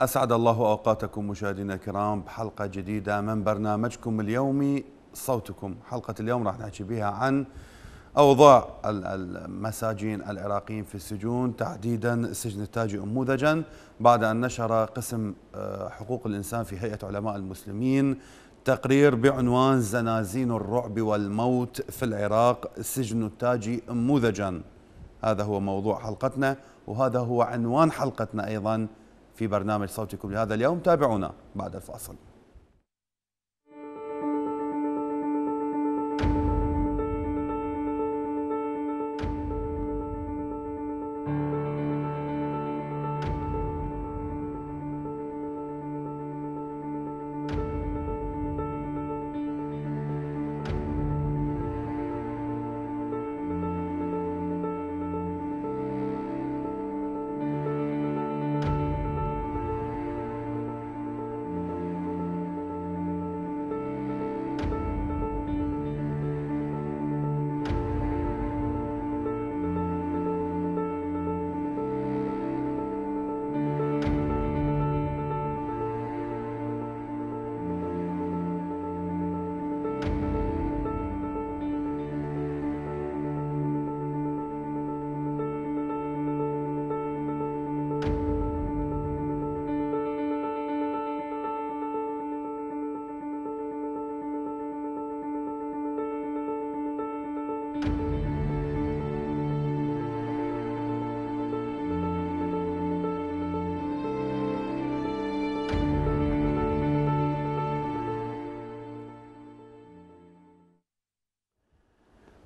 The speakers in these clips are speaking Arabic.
أسعد الله أوقاتكم مشاهدينا الكرام بحلقة جديدة من برنامجكم اليومي صوتكم. حلقة اليوم راح نحكي بها عن أوضاع المساجين العراقيين في السجون تحديدا سجن التاجي أنموذجا بعد أن نشر قسم آه، حقوق الإنسان في هيئة علماء المسلمين تقرير بعنوان زنازين الرعب والموت في العراق سجن التاجي أنموذجا هذا هو موضوع حلقتنا وهذا هو عنوان حلقتنا أيضا. في برنامج صوتكم لهذا اليوم. تابعونا بعد الفاصل.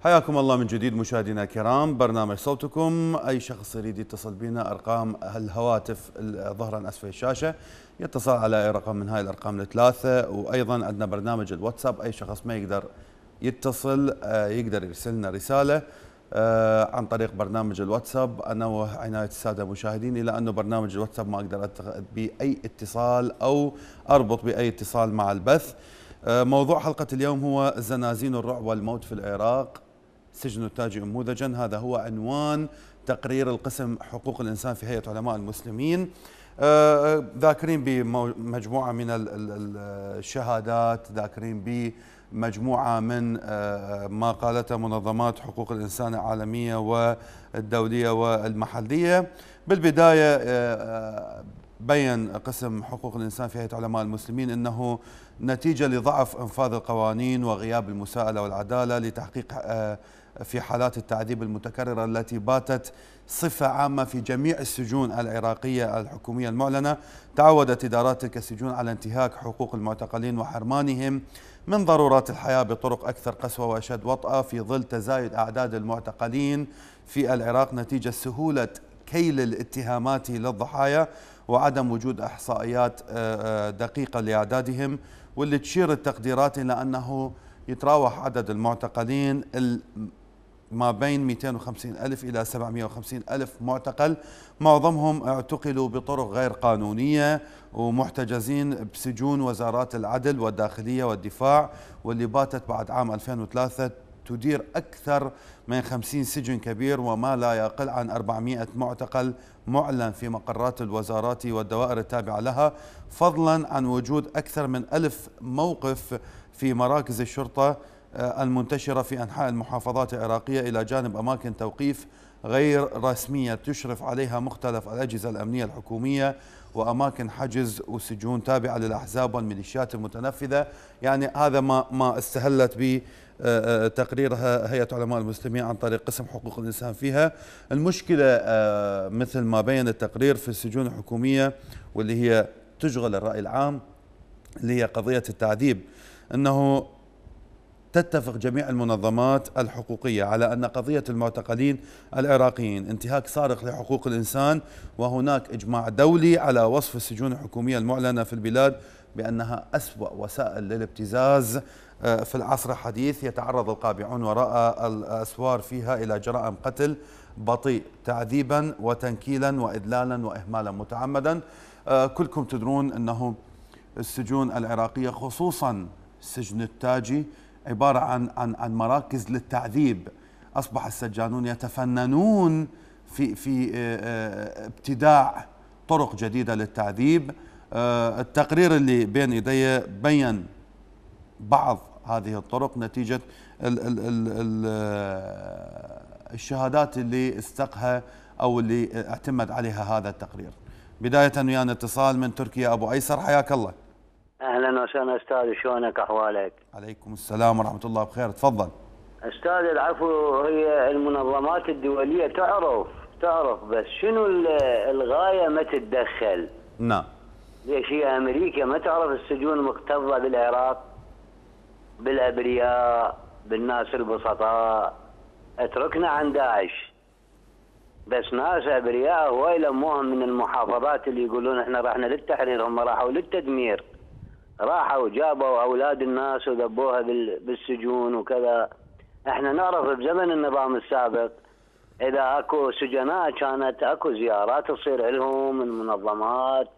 حياكم الله من جديد مشاهدينا الكرام. برنامج صوتكم. أي شخص يريد يتصل بنا أرقام الهواتف ظهرا أسفل الشاشة. يتصل على أي رقم من هاي الأرقام الثلاثة. وأيضا عندنا برنامج الواتساب. أي شخص ما يقدر يتصل آه، يقدر يرسل لنا رسالة آه، عن طريق برنامج الواتساب. انوه عنايه السادة المشاهدين إلى أنه برنامج الواتساب ما أقدر اتخذ بأي اتصال أو أربط بأي اتصال مع البث. آه، موضوع حلقة اليوم هو زنازين الرعب والموت في العراق. سجن التاج أنموذجا هذا هو عنوان تقرير القسم حقوق الإنسان في هيئة علماء المسلمين. آه، ذاكرين بمجموعة من الشهادات ذاكرين بمجموعة من آه، ما قالتها منظمات حقوق الإنسان العالمية والدولية والمحلية. بالبداية آه، بين قسم حقوق الإنسان في هيئة علماء المسلمين أنه نتيجة لضعف إنفاذ القوانين وغياب المساءلة والعدالة لتحقيق في حالات التعذيب المتكررة التي باتت صفة عامة في جميع السجون العراقية الحكومية المعلنة. تعودت إدارات تلك السجون على انتهاك حقوق المعتقلين وحرمانهم من ضرورات الحياة بطرق أكثر قسوة وأشد وطأة في ظل تزايد أعداد المعتقلين في العراق نتيجة سهولة كيل الاتهامات للضحايا وعدم وجود إحصائيات آه، آه، دقيقة لأعدادهم واللي تشير التقديرات إلى أنه يتراوح عدد المعتقلين ما بين 250 ألف إلى 750 ألف معتقل. معظمهم اعتقلوا بطرق غير قانونية ومحتجزين بسجون وزارات العدل والداخلية والدفاع واللي باتت بعد عام 2003 تدير أكثر من 50 سجن كبير وما لا يقل عن 400 معتقل معلن في مقرات الوزارات والدوائر التابعة لها فضلا عن وجود أكثر من ألف موقف في مراكز الشرطة المنتشرة في أنحاء المحافظات العراقية إلى جانب أماكن توقيف غير رسمية تشرف عليها مختلف الأجهزة الأمنية الحكومية وأماكن حجز وسجون تابعة للأحزاب والميليشيات المتنفذة. يعني هذا ما ما استهلت به آه، آه، تقريرها هيئة علماء المسلمين عن طريق قسم حقوق الإنسان فيها. المشكلة مثل ما بين التقرير في السجون الحكومية واللي هي تشغل الرأي العام اللي هي قضية التعذيب أنه تتفق جميع المنظمات الحقوقية على أن قضية المعتقلين العراقيين انتهاك صارخ لحقوق الإنسان وهناك إجماع دولي على وصف السجون الحكومية المعلنة في البلاد بأنها أسوأ وسائل للابتزاز. آه، في العصر الحديث يتعرض القابعون وراء الأسوار فيها إلى جرائم قتل بطيء تعذيبا وتنكيلا وإذلالا وإهمالا متعمدا. آه، كلكم تدرون أنه السجون العراقية خصوصا سجن التاجي عبارة عن عن عن مراكز للتعذيب. أصبح السجانون يتفننون في في آه، آه، ابتداع طرق جديدة للتعذيب. آه، التقرير اللي بين يدي بين بعض هذه الطرق نتيجة ال ال ال ال الشهادات اللي استقها أو اللي اعتمد عليها هذا التقرير. بداية ويانا اتصال من تركيا أبو أيسر حياك الله. أهلا وسهلا أستاذ شلونك أحوالك؟ عليكم السلام ورحمة الله بخير تفضل. أستاذ العفو هي المنظمات الدولية تعرف تعرف بس شنو الغاية ما تتدخل؟ نعم. ليش هي أمريكا؟ ما تعرف السجون مكتظة بالعراق بالأبرياء بالناس البسطاء؟ اتركنا عن داعش. بس ناس أبرياء هواي لموهم من المحافظات اللي يقولون إحنا رحنا للتحرير هم راحوا للتدمير. راحوا جابوا أولاد الناس وذبوها بالسجون وكذا. إحنا نعرف بزمن النظام السابق إذا أكو سجناء كانت أكو زيارات تصير لهم من منظمات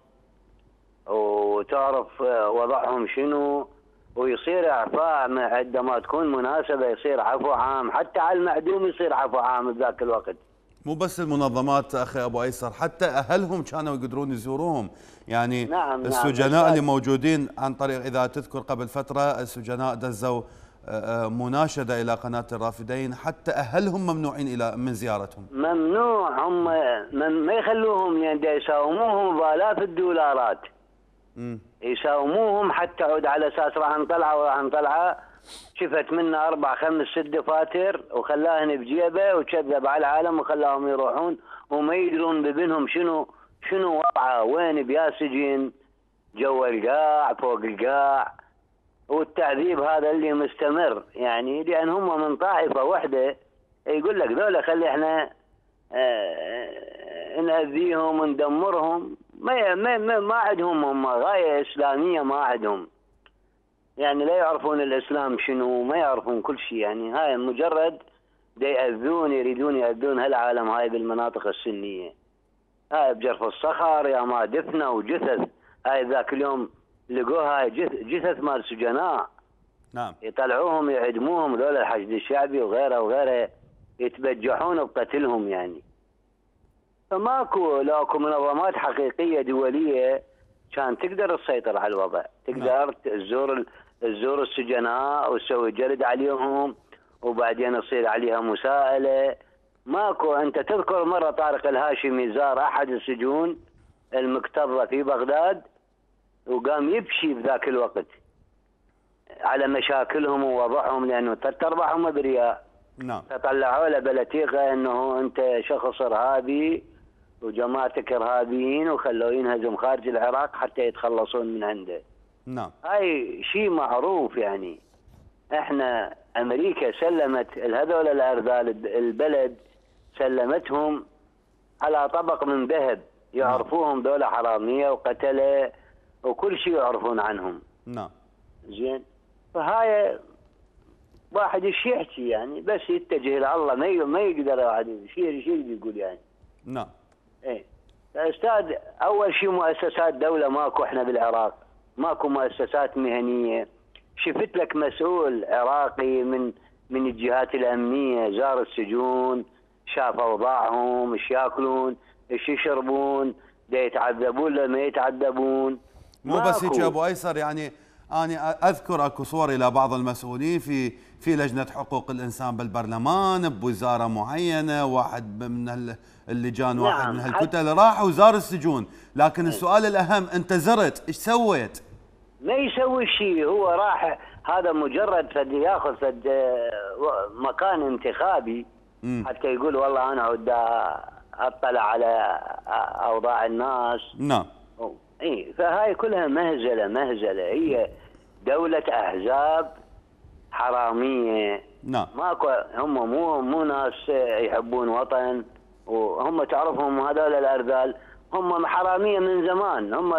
وتعرف وضعهم شنو. ويصير إعفاء عندما تكون مناسبة يصير عفو عام. حتى على المعدوم يصير عفو عام بذاك الوقت. مو بس المنظمات أخي أبو أيسر حتى أهلهم كانوا يقدرون يزوروهم يعني نعم, نعم. السجناء نعم اللي موجودين عن طريق إذا تذكر قبل فترة السجناء دزوا آه، آه، مناشدة إلى قناة الرافدين حتى أهلهم ممنوعين إلى من زيارتهم. ممنوع هم ما يخلوهم يعني يساوموهم بالاف الدولارات. يساوموهم حتى عود على أساس راح نطلعه وراح نطلعه. شفت منا أربع خمس ست دفاتر وخلاهن بجيبه وكذب على العالم وخلاهم يروحون وما يدرون ببنهم شنو شنو وضعه وين بيا سجن جوا القاع فوق القاع. والتعذيب هذا اللي مستمر يعني لأن هم من طائفة واحدة يقول لك ذولا خلي إحنا آه نأذيهم وندمرهم. ما ما ما, ما عندهم هم غاية إسلامية ما عندهم. يعني لا يعرفون الإسلام شنو ما يعرفون كل شيء يعني. هاي مجرد يأذون يريدون يأذون هالعالم هاي بالمناطق السنية. هاي بجرف الصخر يا ما دفنه وجثث. هاي ذاك اليوم لقوها جثث مال سجناء. نعم. يطلعوهم يعدموهم ذولا الحشد الشعبي وغيره وغيره يتبجحون بقتلهم يعني. فماكو لو أكو منظمات حقيقية دولية كان تقدر تسيطر على الوضع. تقدر نعم. تزور تزور السجناء وتسوي جلد عليهم وبعدين يصير عليها مساءلة. ماكو أنت تذكر مرة طارق الهاشمي زار أحد السجون المكتظة في بغداد وقام يبكي بذاك الوقت على مشاكلهم ووضعهم لأنه ثلاث ارباعهم أبرياء. نعم. فطلعوا له بلتيقه إنه أنت شخص إرهابي. وجماعتك ارهابيين وخلوه ينهزم خارج العراق حتى يتخلصون من عنده. نعم. هاي شيء معروف يعني. إحنا أمريكا سلمت هذول الأرذال البلد سلمتهم على طبق من ذهب يعرفوهم دولة حرامية وقتلة وكل شيء يعرفون عنهم. نعم. زين فهاي واحد إيش يحكي يعني بس يتجه لله ما ما يقدر واحد شيء شيء يقول يعني. نعم. إيه. أستاذ أول شيء مؤسسات دولة ماكو إحنا بالعراق. ماكو مؤسسات مهنية. شفت لك مسؤول عراقي من من الجهات الأمنية زار السجون شاف أوضاعهم إيش يأكلون إيش يشربون دا يتعذبون ولا ما يتعذبون. مو بس هيك أبو أيسر يعني أنا أذكر أكو صور إلى بعض المسؤولين في في لجنة حقوق الإنسان بالبرلمان بوزارة معينة واحد من اللجان نعم واحد من هالكتل. راح وزار السجون. لكن السؤال الأهم أنت زرت إيش سويت؟ ما يسوي شيء هو راح هذا مجرد فد ياخذ فد آه، مكان انتخابي. م. حتى يقول والله أنا عود أطلع على أوضاع الناس. نعم. اي فهاي كلها مهزلة مهزلة. هي دولة أحزاب حرامية. نعم. ماكو هم مو مو ناس يحبون وطن وهم تعرفهم هذول الأرذال. هم حرامية من زمان. هم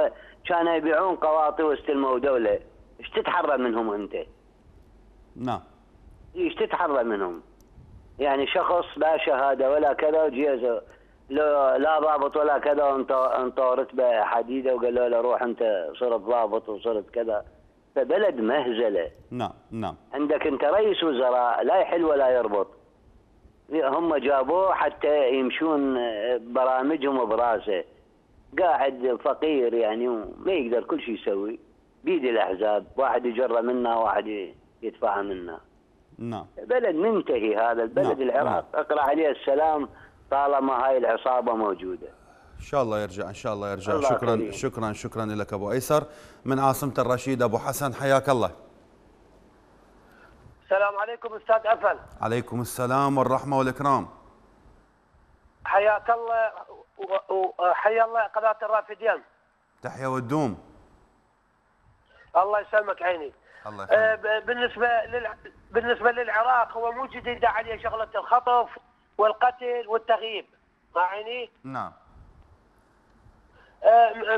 كانوا يبيعون قواطي واستلموا دوله إيش تتحرى منهم أنت؟ نعم. إيش تتحرى منهم؟ يعني شخص لا شهادة ولا كذا وجيزة. لا ضابط ولا كذا وانت انت رتبه حديده وقالوا له روح أنت صرت ضابط وصرت كذا. فبلد مهزله نعم نعم. عندك انت رئيس وزراء لا يحل ولا يربط. هم جابوه حتى يمشون برامجهم براسه. قاعد فقير يعني وما يقدر كل شيء يسوي. بيد الأحزاب واحد يجر منا واحد يدفع منا نعم. بلد منتهي هذا البلد نعم، العراق. اقرأ عليه السلام طالما هاي العصابة موجودة. إن شاء الله يرجع إن شاء الله يرجع. الله شكرا كريم. شكرا شكرا لك أبو أيسر. من عاصمة الرشيد أبو حسن حياك الله. السلام عليكم أستاذ أفل. عليكم السلام والرحمة والإكرام. حياك الله وحيا الله قناة الرافدين. تحيا والدوم. الله يسلمك عيني. الله آه، يخليك. ب- بالنسبة لل... بالنسبة للعراق هو مو جديد عليه شغلة الخطف والقتل والتغييب. مع عيني؟ نعم.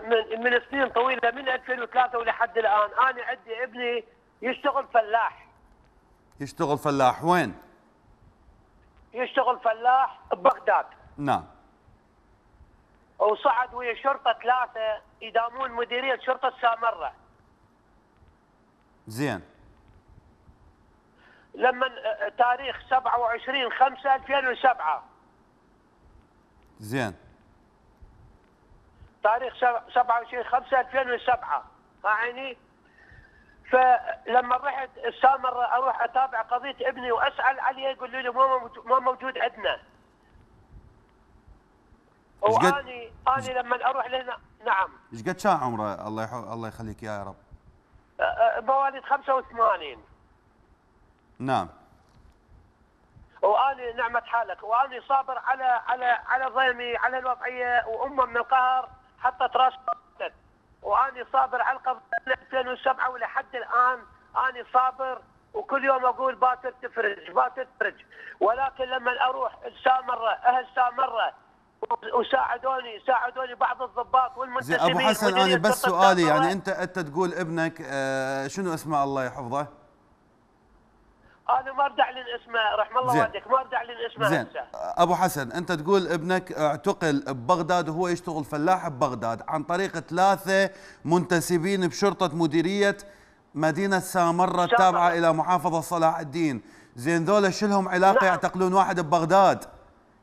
من من سنين طويلة من 2003 ولحد الآن. أنا عندي ابني يشتغل فلاح. يشتغل فلاح. وين؟ يشتغل فلاح ببغداد. نعم. وصعد ويا شرطة ثلاثة يدامون مديرية شرطة سامرة. زين. لما تاريخ 27 5 2007 زين. تاريخ سب- 27 5 2007 مع عيني فلما رحت السامرة أروح أتابع قضية ابني وأسأل عليه يقولوا لي ما موجود- عندنا. واني أني لما أروح لهنا نعم. إيش قد كان عمره؟ الله يح... الله يخليك يا رب. مواليد 85 نعم. وأني نعمة حالك. وأني صابر على على على ضيمي على الوضعية وأمه من القهر. حطت راس قتل. وأني صابر على القبض من 2007 ولحد الآن أني صابر وكل يوم أقول باكر تفرج باكر تفرج ولكن لما أروح سامره أهل سامره وساعدوني ساعدوني بعض الضباط والمنتسبين أبو حسن أنا بس سؤالي. يعني أنت أنت تقول ابنك آه شنو اسمه الله يحفظه أنا ما أرجع لين اسمه رحم الله. والديك ما أرجع لين اسمه زين. هسه أبو حسن أنت تقول ابنك اعتقل ببغداد وهو يشتغل فلاح ببغداد عن طريق ثلاثة منتسبين بشرطة مديرية مدينة سامرة التابعه إلى محافظة صلاح الدين. زين ذولا شلهم علاقة نعم. يعتقلون واحد ببغداد؟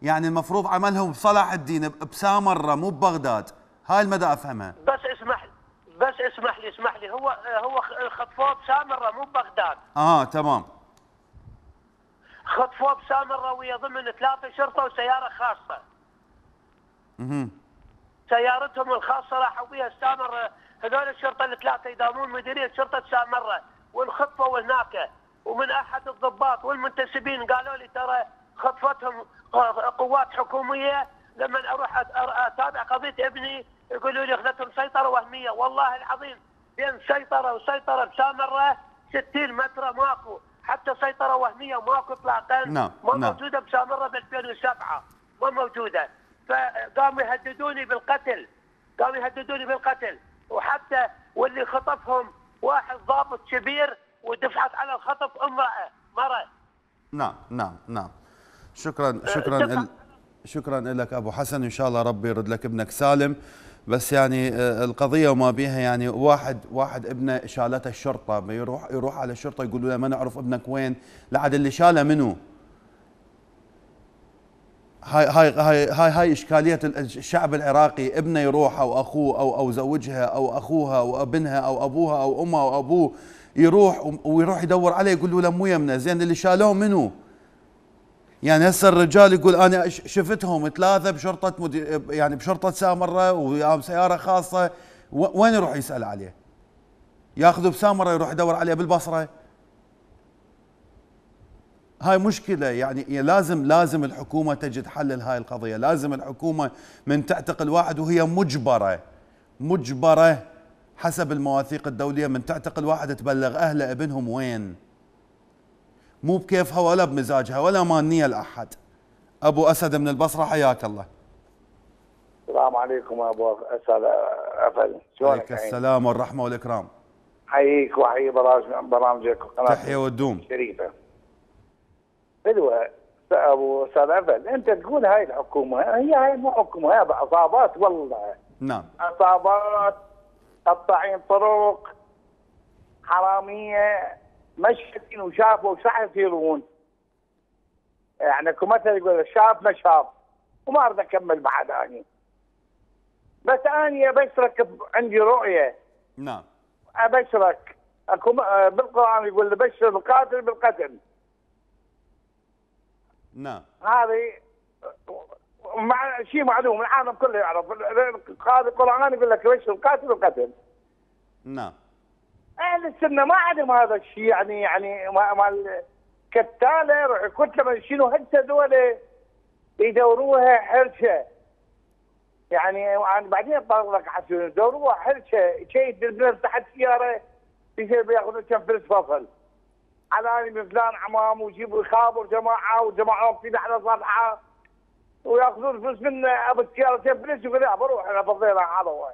يعني المفروض عملهم بصلاح الدين بسامرة مو ببغداد. هاي المدى أفهمها. بس اسمح بس اسمح لي اسمح لي. هو هو خطفوه بسامره مو ببغداد. آه تمام. خطفوه بسامره ويا ضمن ثلاثة شرطة وسيارة خاصة. مهم. سيارتهم الخاصة راحوا بها سامره هذول الشرطة الثلاثة يدامون مديرية شرطة سامره وانخطفوا هناك ومن أحد الضباط والمنتسبين قالوا لي ترى خطفتهم قوات حكومية. لما أروح أتابع قضية ابني يقولوا لي أخذتهم سيطرة وهمية. والله العظيم بين سيطرة وسيطرة بسامره 60 متر ماكو. حتى سيطرة وهمية ماكو اطلاقا نعم، ما نعم. موجوده بسامره ب 2007 ما موجوده فقاموا يهددوني بالقتل قاموا يهددوني بالقتل. وحتى واللي خطفهم واحد ضابط كبير ودفعت على الخطف امرأة مرة. نعم نعم نعم. شكرا شكرا. شكرا لك أبو حسن. إن شاء الله ربي يرد لك ابنك سالم. بس يعني آه، القضية وما بيها يعني واحد واحد ابنه شالته الشرطة بيروح يروح على الشرطة يقولوا له ما نعرف ابنك وين لعد اللي شاله منو هاي هاي هاي هاي هاي إشكالية ال- الشعب العراقي ابنه يروح أو اخوه أو أو زوجها أو أخوها أو أبنها أو أبوها أو أمها أو أبوه يروح ويروح يدور عليه يقول له مو يمنا زين اللي شالوه منو؟ يعني هسه الرجال يقول أنا شفتهم ثلاثة بشرطة مدير يعني بشرطة سامرة ويا سيارة خاصة. و- وين يروح يسأل عليه؟ ياخذه بسامرة يروح يدور عليه بالبصرة؟ هاي مشكلة. يعني لازم لازم الحكومة تجد حل لهاي القضية. لازم الحكومة من تعتقل واحد وهي مجبرة مجبرة حسب المواثيق الدولية من تعتقل واحد تبلغ أهله ابنهم وين؟ مو بكيفها ولا بمزاجها ولا مانية لأحد. أبو أسد من البصرة حياك الله. السلام عليكم أبو أسد. أفل شلونك عليك؟ السلام والرحمة والإكرام. حييك وحيي برامج- برامجك وقناه تحية والدوم. الشريفه حلوة. أبو أستاذ أفل أنت تقول هاي الحكومة هي هاي مو حكومة هي عصابات والله. نعم. عصابات قطاعين طرق حرامية. مشهدين وشافوا وش راح يصيرون يعني اكو مثل يقول الشاب ما شاف وما أريد أكمل بعد أني. بس أني أبشرك عندي رؤية. نعم. أبشرك. أكو آه، بالقرآن يقول بشر القاتل بالقتل. نعم. هذه مع شيء معلوم العالم كله يعرف. هذا القران يقول لك بشر القاتل بالقتل. نعم. أهل السنة ما عندهم هذا الشيء يعني يعني ما ما كتاله روح كتله شنو هسه ذولا يدوروها حرشة. يعني أنا بعدين أطلق لك حسن يدوروها حرشة. شيء يدبر تحت سيارة يصير بياخذ كم فلس فصل. على من فلان عمام ويجيبوا يخابروا جماعة وجماعة في على صفحة ويأخذون فلوس من أبو السيارة كم فلس يقول لا بروح أنا فضينا هذا هو.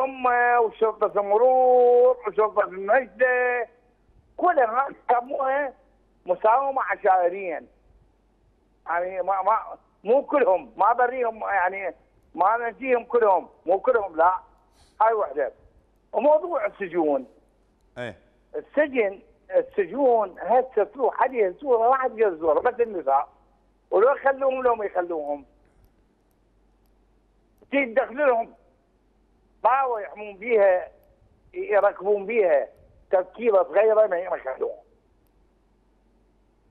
هم وشرطة المرور وشرطة النجدة كلها يسموها مساومة عشائريا. يعني ما ما مو كلهم. ما بريهم يعني ما نجيهم كلهم. مو كلهم لا. هاي وحدة. وموضوع السجون. إيه. السجن السجون هسه تروح حد يهزوها؟ ما حد يهزوها بس النساء. ولو يخلوهم لو ما يخلوهم. تيجي طاوة يحمون بيها يركبون بيها تركيبة صغيرة ما يخلوهم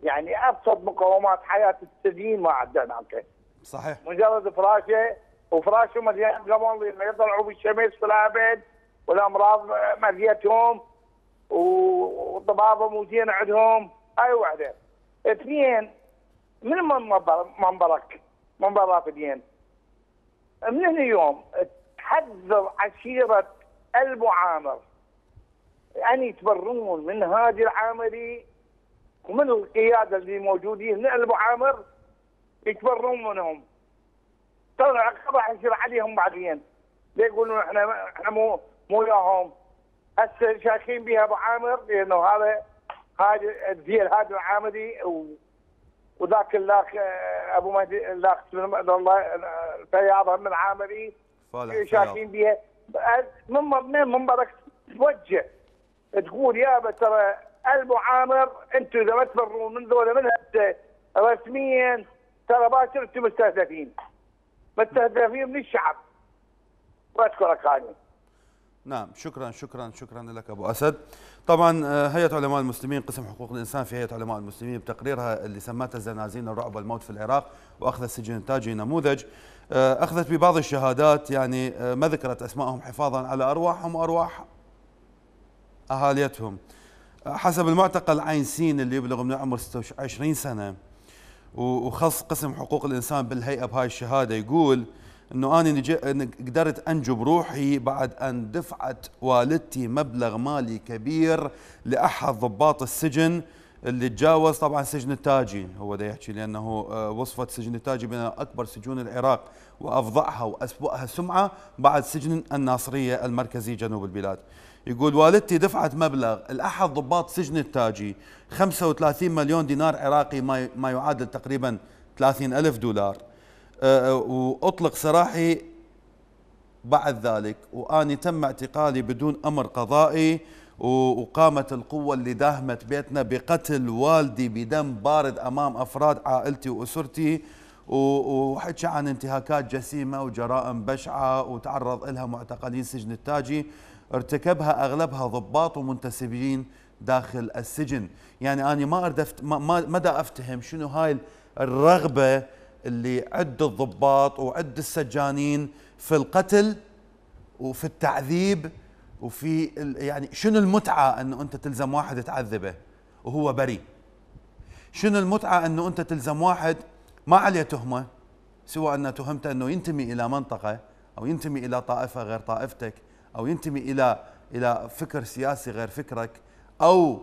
يعني أبسط مقومات حياة السجين ما عندنا صحيح. مجرد فراشه وفراشه مليان قمر ما يطلعوا بالشمس في الأبد والأمراض مليتهم وطبابة موجين عندهم. هاي وحدة. اثنين من منبر منبرك؟ منبرات الدين. من اليوم تحذر عشيرة المعامر. أن يتبرون من هذه العامري ومن القيادة اللي موجودين من المعامر يتبرون منهم. ترى العقاب راح يصير عليهم بعدين. يقولون إحنا إحنا مو مو وياهم؟ هسه شاكين بها ابو عامر لأنه هذا هذا الديل هذا العامري و وذاك الاخ آه، أبو مهدي الاخ الله الفياض من العامري شاكين بها من من منبرك توجه. تقول يابا ترى المعامر أنتم إذا ما تبرون من ذولا من هسه رسميا ترى باكر أنتم مستهدفين. مستهدفين من الشعب. واشكرك هاني نعم شكرا شكرا شكرا لك أبو أسد. طبعا آه، هيئة علماء المسلمين قسم حقوق الإنسان في هيئة علماء المسلمين بتقريرها اللي سمتها زنازين الرعب والموت في العراق وأخذ السجن التاجي نموذج آه، أخذت ببعض الشهادات يعني آه، ما ذكرت اسمائهم حفاظا على أرواحهم وأرواح أهاليتهم. حسب المعتقل عين سين اللي يبلغ من العمر 26 سنة وخص قسم حقوق الإنسان بالهيئة بهاي الشهادة يقول إنه أنا نج- قدرت انجو بروحي بعد أن دفعت والدتي مبلغ مالي كبير لأحد ضباط السجن اللي تجاوز طبعا سجن التاجي هو ده يحكي لأنه آه، وصفت سجن التاجي بين أكبر سجون العراق وافظعها واسوأها سمعه بعد سجن الناصرية المركزي جنوب البلاد. يقول والدتي دفعت مبلغ الأحد ضباط سجن التاجي 35 مليون دينار عراقي ما يعادل تقريبا 30 ألف دولار وأطلق سراحي بعد ذلك. واني تم اعتقالي بدون أمر قضائي وقامت القوة اللي داهمت بيتنا بقتل والدي بدم بارد أمام أفراد عائلتي وأسرتي. و- وحكى عن انتهاكات جسيمة وجرائم بشعة وتعرض لها معتقلين سجن التاجي. ارتكبها أغلبها ضباط ومنتسبين داخل السجن. يعني أنا ما اريد أفت- ما- ما مدى أفتهم شنو هاي الرغبة اللي عند الضباط وعند السجانين في القتل وفي التعذيب وفي يعني شنو المتعة انه أنت تلزم واحد تعذبه وهو بريء؟ شنو المتعة انه أنت تلزم واحد ما عليه تهمة سوى أن تهمته إنه ينتمي إلى منطقة أو ينتمي إلى طائفة غير طائفتك أو ينتمي إلى إلى فكر سياسي غير فكرك أو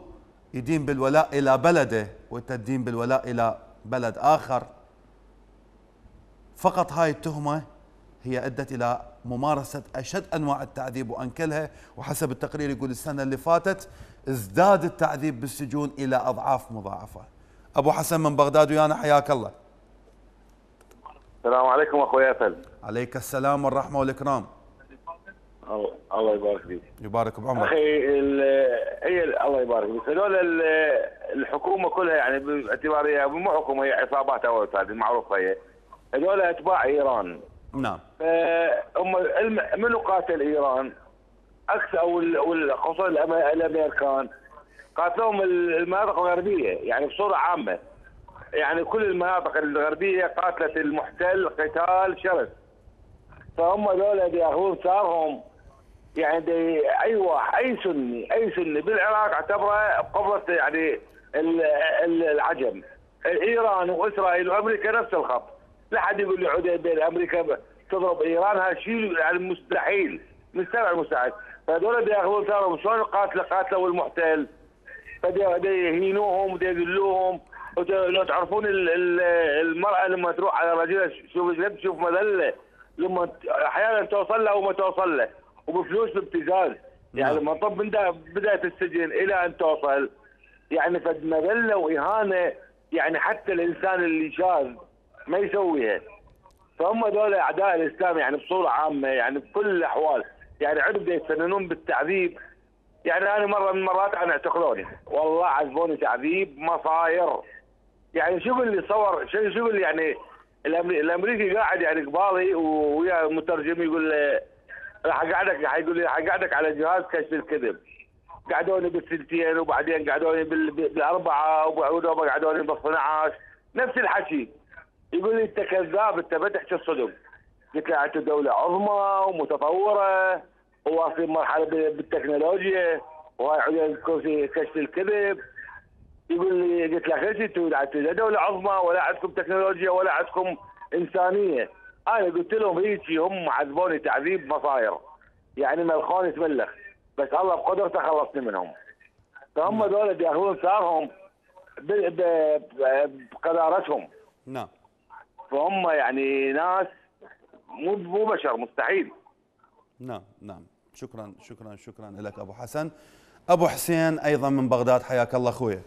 يدين بالولاء إلى بلده وأنت بالولاء إلى بلد آخر. فقط هاي التهمة هي أدت إلى ممارسة أشد أنواع التعذيب وأنكلها وحسب التقرير يقول السنة اللي فاتت ازداد التعذيب بالسجون إلى أضعاف مضاعفة. أبو حسن من بغداد ويانا حياك الله. السلام عليكم أخوي فل عليك السلام والرحمة والإكرام. الله يبارك فيك. يبارك بعمرك. أخي هي ال- الله يبارك فيك. هذول ال- الحكومة كلها يعني باعتبار هي مو حكومة هي عصابات أو هذه معروفه هي. هذول أتباع إيران. نعم. فهم منو قاتل إيران؟ أكثر أو ال- أو ال- خصوصا الأم- الأمريكان. قاتلهم ال- المناطق الغربية يعني بصورة عامة. يعني كل المناطق الغربية قاتلت المحتل قتال شرس فهم ذولا بياخذون ثارهم يعني أي واحد أي سني أي سني. بالعراق اعتبره قبضه يعني ال- ال- العجم. إيران وإسرائيل وأمريكا نفس الخط. لا حد يقول لي بين أمريكا تضرب إيران هذا شيء يعني مستحيل مستبعد مستحيل فهذول بياخذون ثارهم شلون القاتله قاتلوا المحتل؟ فدي دي يهينوهم يذلوهم. لو تعرفون ال- ال- المرأة لما تروح على رجلها شوف شوف تشوف مذلة. لما أحيانا توصل له وما توصل له. وبفلوس بابتزاز. يعني نعم. لما طب من دا- بداية السجن إلى أن توصل. يعني فد مذلة وإهانة. يعني حتى الإنسان اللي شاذ. ما يسويها. فهم دول أعداء الإسلام يعني بصورة عامة يعني بكل الأحوال. يعني عندهم يتفننون بالتعذيب. يعني أنا مرة من المرات أنا اعتقلوني والله عذبوني تعذيب مصاير. يعني شوف اللي صور؟ شو شوف اللي يعني الأمريكي قاعد يعني قبالي ويا مترجم يقول له راح اقعدك حيقول لي راح اقعدك على جهاز كشف الكذب. قعدوني بالسنتين وبعدين قعدوني بال- بالأربعة وبعدين قعدوني بال 12 نفس الحكي. يقول لي أنت كذاب أنت ما تحكي الصدق. قلت له أنت دولة عظمى ومتطورة وواصلين مرحلة بالتكنولوجيا وهاي عندنا كرسي كشف الكذب. يقول لي قلت له أخي أنتم أنتم دولة عظمى ولا عندكم تكنولوجيا ولا عندكم إنسانية. أنا قلت لهم هيجي هم عذبوني تعذيب مصاير يعني ملخوني تملخ بس الله بقدرته خلصني منهم. فهم دول بياخذون ثارهم بقدارتهم. نعم. فهم يعني ناس مو مو بشر مستحيل. نعم نعم. شكرا شكرا شكرا لك أبو حسن. أبو حسين أيضا من بغداد حياك الله اخويا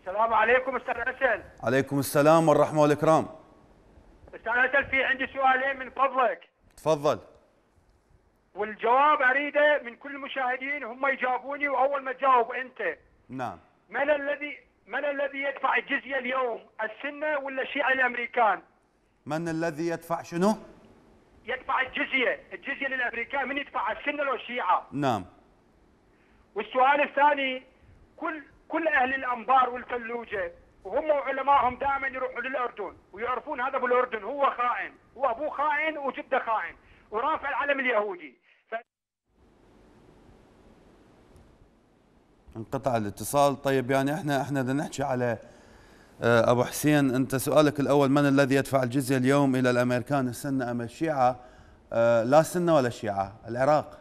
السلام عليكم أستاذ عسل عليكم السلام والرحمة والإكرام. أستاذ عسل في عندي سؤالين من فضلك. تفضل. والجواب أريده من كل المشاهدين هم يجاوبوني وأول ما تجاوب أنت. نعم. من الذي من الذي يدفع الجزيه اليوم السنة ولا الشيعه الأمريكان؟ من الذي يدفع شنو؟ يدفع الجزية، الجزية للأمريكان من يدفع السنة لو الشيعه؟ نعم. والسؤال الثاني كل كل أهل الأنبار والفلوجه وهم وعلمائهم دائما يروحوا للأردن ويعرفون هذا بالأردن هو خائن، هو أبوه خائن وجده خائن. ورافع العلم اليهودي، انقطع الاتصال. طيب يعني إحنا إحنا بدنا نحكي على آه، أبو حسين أنت سؤالك الأول من الذي يدفع الجزية اليوم إلى الأمريكان السنة؟ ام الشيعة آه، لا السنة ولا الشيعة العراق.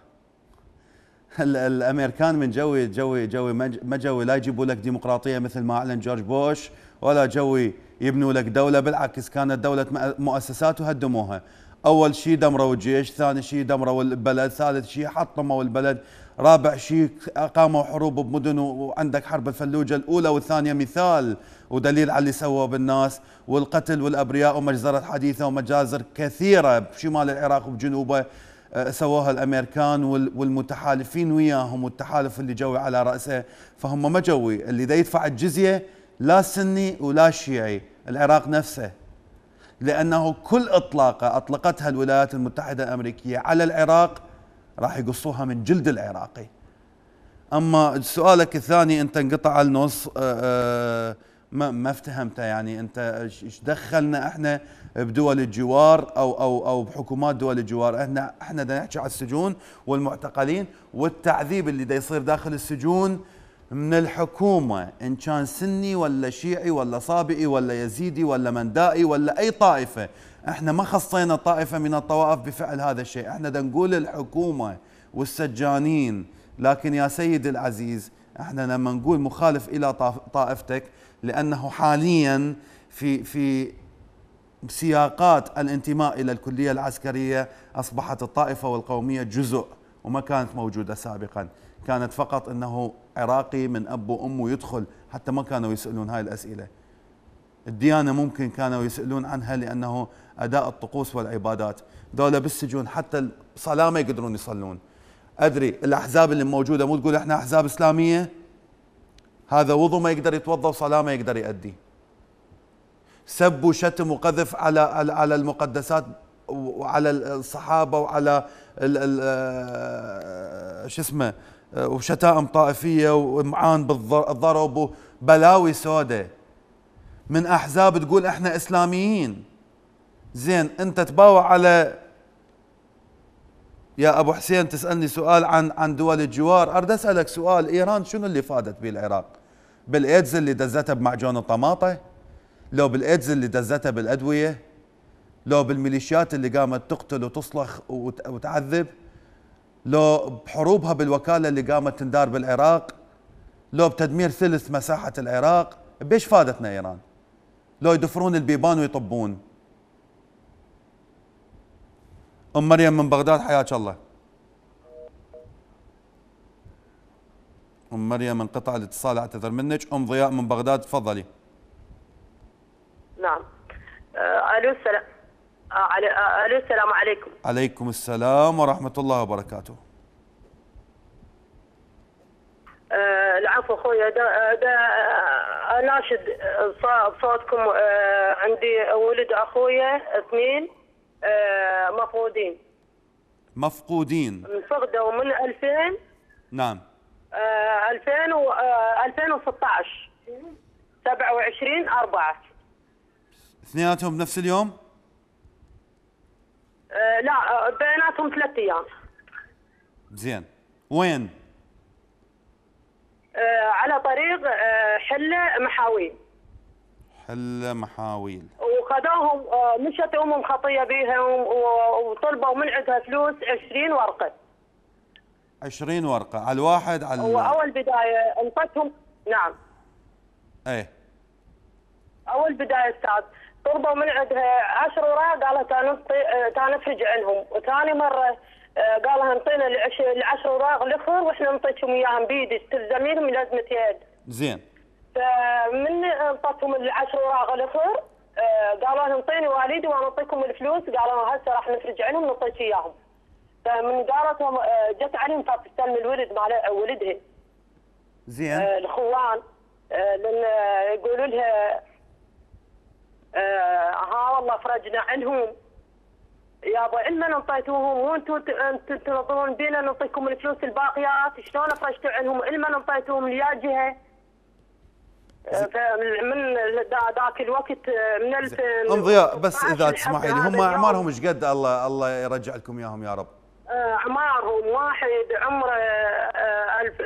ال- الأمريكان من جوي جوي جوي ما جوي لا يجيبوا لك ديمقراطية مثل ما أعلن جورج بوش ولا جوي يبنوا لك دولة بالعكس كانت دولة مؤ- مؤسسات وهدموها أول شيء دمروا الجيش ثاني شيء دمروا البلد ثالث شيء حطموا البلد. رابع شيء اقاموا حروب بمدن وعندك حرب الفلوجة الأولى والثانية مثال ودليل على اللي سووه بالناس والقتل والأبرياء ومجزرة حديثة ومجازر كثيرة بشمال العراق وبجنوبه آه، سووها الأمريكان وال- والمتحالفين وياهم والتحالف اللي جوي على رأسه. فهم ما جوي اللي دا يدفع الجزية لا سني ولا شيعي العراق نفسه. لأنه كل إطلاقه أطلقتها الولايات المتحدة الأمريكية على العراق راح يقصوها من جلد العراقي. أما سؤالك الثاني أنت انقطع النص آه، آه، ما ما افتهمته يعني. أنت إيش دخلنا إحنا بدول الجوار أو أو أو بحكومات دول الجوار؟ إحنا إحنا بدنا نحكي على السجون والمعتقلين والتعذيب اللي دا يصير داخل السجون من الحكومة إن كان سني ولا شيعي ولا صابئي ولا يزيدي ولا مندائي ولا أي طائفة. إحنا ما خصينا طائفة من الطوائف بفعل هذا الشيء. إحنا بدنا نقول الحكومة والسجانين لكن يا سيدي العزيز إحنا لما نقول مخالف إلى طائفتك لأنه حاليا في في سياقات الانتماء إلى الكلية العسكرية أصبحت الطائفة والقومية جزء وما كانت موجودة سابقا. كانت فقط إنه عراقي من أب وأم ويدخل حتى ما كانوا يسألون هاي الأسئلة. الديانة ممكن كانوا يسألون عنها لأنه أداء الطقوس والعبادات. دولة بالسجون حتى الصلاة ما يقدرون يصلون. أدري الأحزاب اللي موجودة مو تقول إحنا أحزاب إسلامية؟ هذا وضو ما يقدر يتوضأ وصلاة ما يقدر يؤدي. سب وشتم وقذف على على المقدسات وعلى الصحابة وعلى آه، شو اسمه آه، وشتائم طائفية ومعان بالضرب وبلاوي سوداء من أحزاب تقول إحنا إسلاميين. زين انت تباوع على يا أبو حسين تسألني سؤال عن عن دول الجوار. اريد أسألك سؤال إيران شنو اللي فادت به العراق بالإيدز اللي دزتها بمعجون الطماطه لو بالإيدز اللي دزتها بالأدوية؟ لو بالميليشيات اللي قامت تقتل وتصلخ وتعذب؟ لو بحروبها بالوكالة اللي قامت تندار بالعراق؟ لو بتدمير ثلث مساحة العراق؟ بيش فادتنا إيران؟ لو يدفرون البيبان ويطبون. أم مريم من بغداد حياك الله. أم مريم انقطع الاتصال أعتذر منك. أم ضياء من بغداد تفضلي. نعم. آه، ألو السلام. آه، آه، ألو السلام عليكم. عليكم السلام ورحمة الله وبركاته. العفو أخوي دا, دا أناشد صوتكم عندي ولد اخويا اثنين. مفقودين. مفقودين. انفقدوا من 2000 نعم. 2000 و 2016 27 4 اثنيناتهم بنفس اليوم؟ أه لا آه، بيناتهم ثلاث أيام. زين. وين؟ أه على طريق أه حلة محاويل حله محاويل وخذوهم أه مشت امهم خطيه بيهم وطلبوا من عندها فلوس 20 ورقة. 20 ورقة. على الواحد على واول بداية انطتهم. نعم. إيه. أول بداية أستاذ طلبوا من عندها 10 اوراق قالت أنا نفرج عنهم وثاني مرة آه، قالها انطينا العشر اوراق الآخر وإحنا نعطيكم إياهم بيدي تلزمينهم لازمه يد. زين. فمن انطتهم العشر اوراق الآخر آه، قالوا لها انطيني والدي وأنا اعطيكم الفلوس. قالوا هسه راح نفرج عنهم نعطيك إياهم. فمن قالتهم آه، جت عليهم صارت تستلم الولد مال ولدها. زين. الإخوان. لأن يقولوا لها آه ها والله فرجنا عنهم. يابا علما انطيتوهم وأنتم تنظرون بينا نعطيكم الفلوس الباقيات. شلون افرجتوا عنهم؟ علما انطيتوهم ليا جهه آه، من ذاك الوقت آه، من 2000 ام ضياء بس إذا تسمحي لي. هم أعمارهم إيش قد؟ الله الله يرجع لكم إياهم يا رب. آه، أعمارهم واحد عمره ألف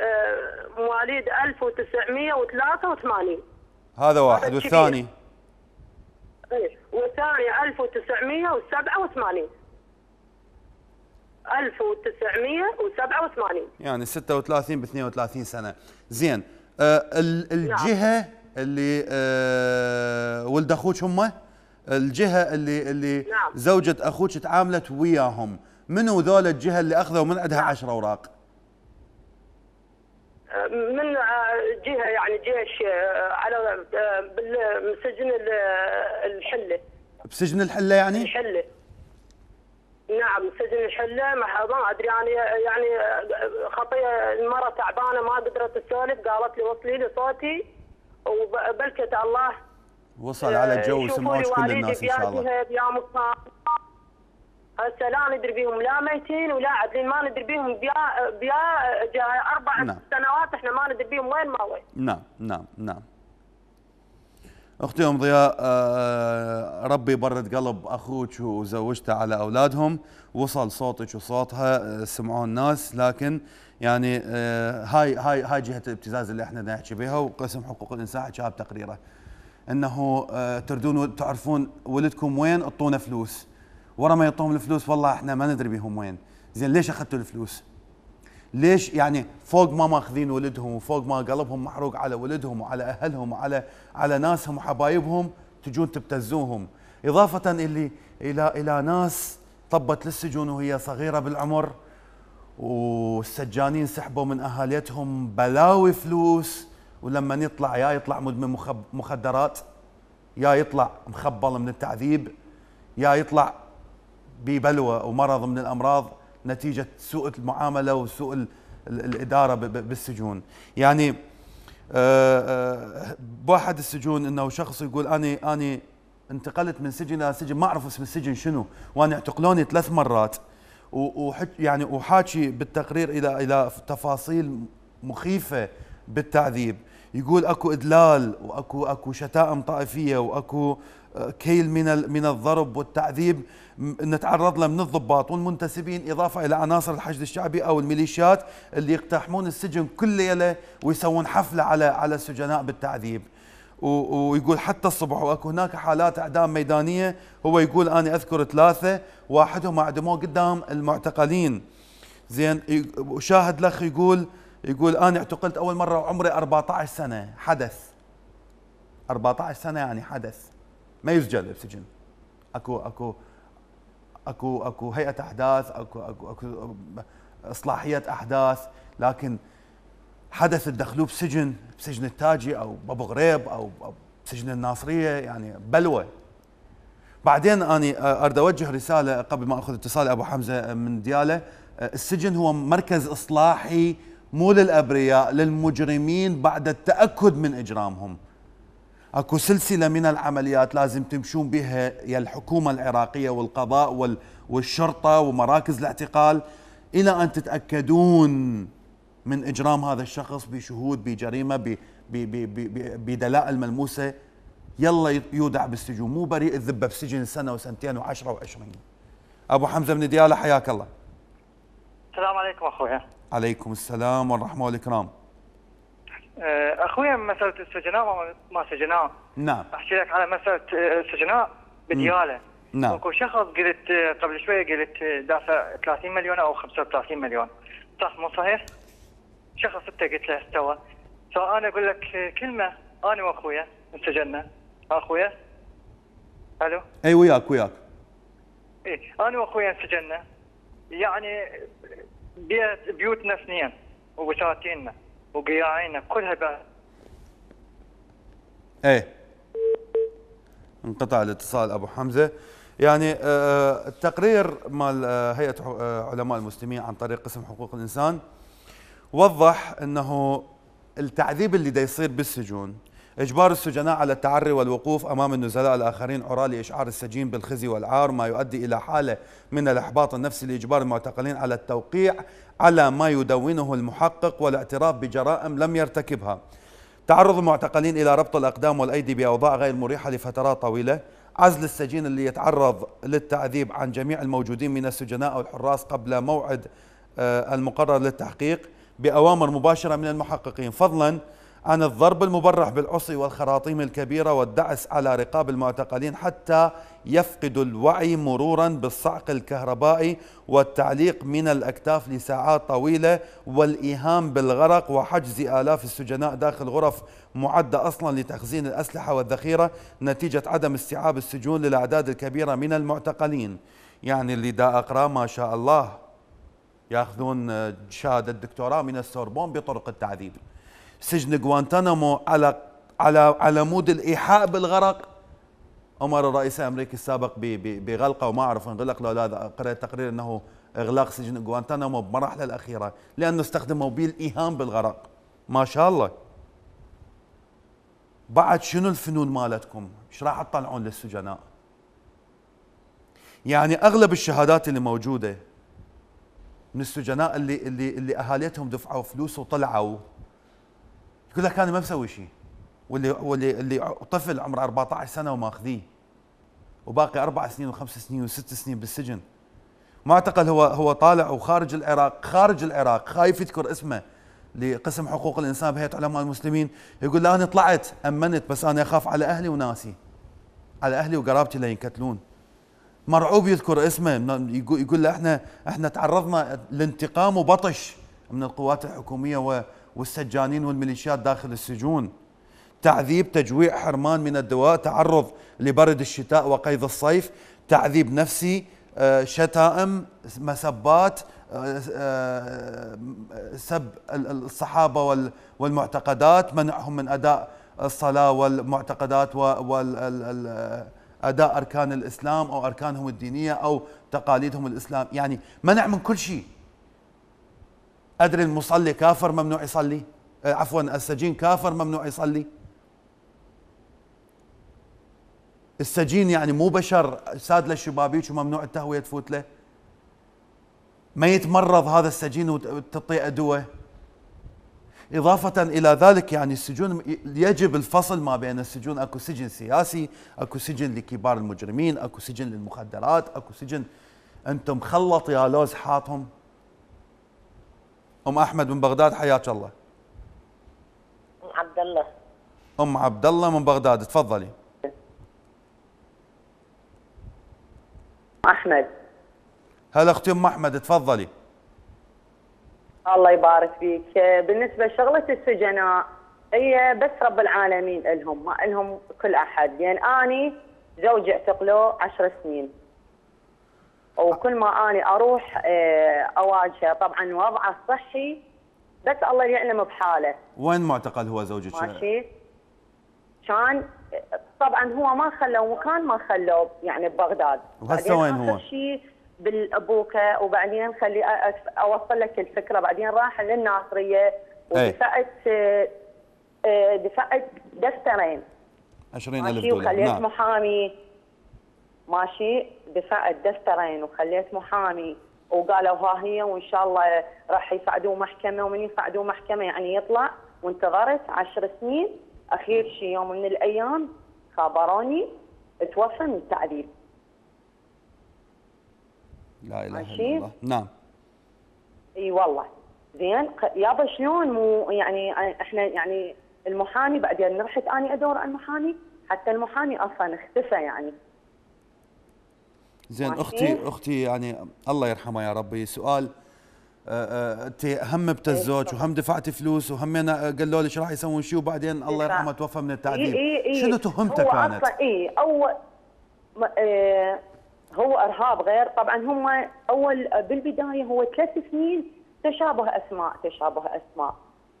مواليد 1983 هذا واحد. والثاني؟ إيه والثانية 1987 1987 يعني 36 ب 32 سنة. زين. آه الجهة نعم. اللي آه ولد أخوك هم الجهة اللي اللي نعم. زوجة أخوك تعاملت وياهم منو ذول الجهة اللي أخذوا من عندها 10 نعم. أوراق؟ من جهة يعني جيش آه، على بسجن الحلة بسجن الحلة يعني؟ الحلة نعم سجن الحله ما أدري يعني يعني خطيه المره تعبانة ما قدرت تسولف قالت لي وصلي لي صوتي وبلكت الله وصل على الجو وسمعوك كل الناس إن شاء الله. هسه لا ندري بيهم لا ميتين ولا عدلين ما ندري بيهم بيا بيا أربع نعم. سنوات إحنا ما ندري بيهم وين ما وين. نعم نعم نعم. أختي ام ضياء آه ربي يبرد قلب أخوك وزوجته على أولادهم. وصل صوتك وصوتها آه سمعوه الناس لكن يعني آه هاي هاي هاي جهة الابتزاز اللي إحنا نحكي بها وقسم حقوق الإنسان حكاها بتقريره. إنه تردون تعرفون ولدكم وين اعطونا فلوس. ورا ما يعطوهم الفلوس والله إحنا ما ندري بهم وين. زين ليش أخذتوا الفلوس؟ ليش يعني فوق ما ماخذين ولدهم وفوق ما قلبهم محروق على ولدهم وعلى أهلهم وعلى على ناسهم وحبايبهم تجون تبتزوهم. إضافة اللي إلى إلى ناس طبت للسجون وهي صغيرة بالعمر والسجانين سحبوا من أهاليتهم بلاوي فلوس ولما يطلع يا يطلع مدمن مخدرات يا يطلع مخبل من التعذيب يا يطلع ببلوى ومرض من الأمراض. نتيجة سوء المعاملة وسوء الإدارة بالسجون. يعني آه، آه، بواحد السجون إنه شخص يقول أني أني انتقلت من سجن إلى سجن ما أعرف اسم السجن شنو وأنا اعتقلوني ثلاث مرات. يعني وحاكي بالتقرير إلى إلى تفاصيل مخيفة بالتعذيب. يقول أكو إدلال وأكو أكو شتائم طائفية وأكو آه، كيل من من الضرب والتعذيب. نتعرض له من الضباط والمنتسبين إضافة إلى عناصر الحشد الشعبي أو الميليشيات اللي يقتحمون السجن كل ليله ويسوون حفلة على على السجناء بالتعذيب. ويقول حتى الصبح وأكو هناك حالات إعدام ميدانية هو يقول أنا أذكر ثلاثة واحدهم أعدموه قدام المعتقلين. زين وشاهد الاخ يقول يقول أنا اعتقلت أول مرة وعمري 14 سنة حدث. 14 سنة يعني حدث. ما يسجل بسجن. أكو أكو اكو اكو هيئة احداث اكو اكو, أكو اصلاحية احداث لكن حدث تدخلوه بسجن بسجن التاجي أو بابو غريب أو بسجن الناصرية يعني بلوة. بعدين اني اريد اوجه رسالة قبل ما اخذ اتصال ابو حمزة من ديالة. السجن هو مركز اصلاحي مو للابرياء للمجرمين بعد التأكد من اجرامهم. اكو سلسلة من العمليات لازم تمشون بها يا الحكومة العراقية والقضاء والشرطة ومراكز الاعتقال. إلى أن تتأكدون من إجرام هذا الشخص بشهود بجريمة بدلائل ملموسة يلا يودع بالسجون مو بريء الذبة بسجن سنة وسنتين وعشرة وعشرين. أبو حمزة بن ديالة حياك الله. السلام عليكم اخويا عليكم السلام والرحمة والإكرام. اخويا مسألة السجناء ما سجناء نعم. أحكي لك على مسألة السجناء آه، بدياله نعم. اكو شخص قلت آه، قبل شوية قلت دافع 30 مليون أو 35 مليون. صح مو صحيح؟ شخص انت قلت له استوى. فأنا أقول لك كلمة أنا وأخويا انسجنا أخويا؟ ألو؟ أي وياك وياك. اي أنا وأخويا انسجنا يعني بيت بيوتنا اثنين وبساتيننا وقياعينا كلها بعد إيه. انقطع الاتصال أبو حمزة. يعني آه التقرير مال آه هيئة آه علماء المسلمين عن طريق قسم حقوق الإنسان وضح إنه التعذيب اللي دا يصير بالسجون إجبار السجناء على التعري والوقوف أمام النزلاء الآخرين عراة لإشعار السجين بالخزي والعار ما يؤدي إلى حالة من الإحباط النفسي لإجبار المعتقلين على التوقيع على ما يدونه المحقق والاعتراف بجرائم لم يرتكبها. تعرض المعتقلين إلى ربط الأقدام والأيدي بأوضاع غير مريحة لفترات طويلة. عزل السجين اللي يتعرض للتعذيب عن جميع الموجودين من السجناء والحراس قبل موعد آه، المقرر للتحقيق بأوامر مباشرة من المحققين. فضلا عن الضرب المبرح بالعصي والخراطيم الكبيرة والدعس على رقاب المعتقلين حتى يفقدوا الوعي مرورا بالصعق الكهربائي والتعليق من الأكتاف لساعات طويلة والإيهام بالغرق وحجز آلاف السجناء داخل غرف معدة أصلا لتخزين الأسلحة والذخيرة نتيجة عدم استيعاب السجون للأعداد الكبيرة من المعتقلين. يعني اللي دا أقرأ ما شاء الله ياخذون شهادة دكتوراه من السوربون بطرق التعذيب. سجن غوانتانامو على على على مود الإيحاء بالغرق أمر الرئيس الأمريكي السابق بغلقة وما أعرف انغلق لو لا قرأت تقرير إنه إغلاق سجن غوانتانامو بمراحله الأخيرة لأنه استخدموا بالإيهام بالغرق ما شاء الله بعد شنو الفنون مالتكم؟ إيش راح تطلعون للسجناء؟ يعني أغلب الشهادات اللي موجودة من السجناء اللي اللي اللي أهاليتهم دفعوا فلوس وطلعوا يقول لك أنا ما مسوي شيء. واللي واللي اللي طفل عمره 14 سنة وماخذيه. وباقي أربع سنين وخمس سنين وست سنين بالسجن. معتقل هو هو طالع وخارج العراق خارج العراق خايف يذكر اسمه لقسم حقوق الإنسان بهيئة علماء المسلمين. يقول لا أنا طلعت أمنت بس أنا أخاف على أهلي وناسي. على أهلي وقرابتي لا ينقتلون مرعوب يذكر اسمه. يقول له إحنا إحنا تعرضنا لانتقام وبطش من القوات الحكومية والسجانين والميليشيات داخل السجون. تعذيب تجويع حرمان من الدواء تعرض لبرد الشتاء وقيض الصيف تعذيب نفسي آه، شتائم مسبات آه، آه، سب الصحابة والمعتقدات منعهم من أداء الصلاة والمعتقدات واداء أركان الإسلام أو أركانهم الدينية أو تقاليدهم الإسلام. يعني منع من كل شيء. أدري المصلي كافر ممنوع يصلي؟ آه، عفوا السجين كافر ممنوع يصلي؟ السجين يعني مو بشر ساد له الشبابيك وممنوع التهوية تفوت له؟ ما يتمرض هذا السجين وتعطيه ادويه إضافة إلى ذلك يعني السجون يجب الفصل ما بين السجون أكو سجن سياسي أكو سجن لكبار المجرمين أكو سجن للمخدرات أكو سجن أنتم خلط يا لوز حاطهم. أم أحمد من بغداد حياك الله. عبد الله. أم عبد الله من بغداد تفضلي. أحمد. هلا أختي أم أحمد تفضلي. الله يبارك فيك. بالنسبة لشغلة السجناء هي بس رب العالمين إلهم ما إلهم كل أحد. لأن أني زوجي اعتقلوه عشر سنين. وكل ما أني أروح آه، أواجهه. طبعا وضعه الصحي بس الله يعلم بحاله. وين معتقل هو زوجك؟ ماشي. كان طبعا هو ما خلوه مكان ما خلوه يعني ببغداد. وهسه وين هو؟ شيء بالأبوكة وبعدين خلي أوصل لك الفكرة. بعدين راح للناصرية ودفعت آه، آه، دفعت دفترين. 20000 ماشي دولار. وخليت نعم. محامي ماشي دفعت دفترين وخليت محامي. وقالوا ها هي وإن شاء الله راح يصعدوه محكمة ومن يصعدوه محكمة يعني يطلع. وانتظرت عشر سنين. أخير شي يوم من الأيام خبروني توفى من التعذيب. لا إله. إلا الله. نعم. إي والله. زين يابا شلون؟ مو يعني إحنا يعني المحامي بعدين رحت اني أدور على المحامي؟ حتى المحامي أصلا اختفى يعني. زين. أختي أختي يعني الله يرحمها يا ربي. سؤال آه، آه، أنت هم بتزوج وهم دفعتي فلوس وهم أنا قالوا لك راح يسوون شيء وبعدين الله دفع. يرحمه توفى من التعذيب. إي إي إي. شنو تهمته هو كانت؟ أصلا اي أول آه هو إرهاب غير. طبعا هم أول بالبداية هو ثلاث سنين تشابه أسماء تشابه أسماء.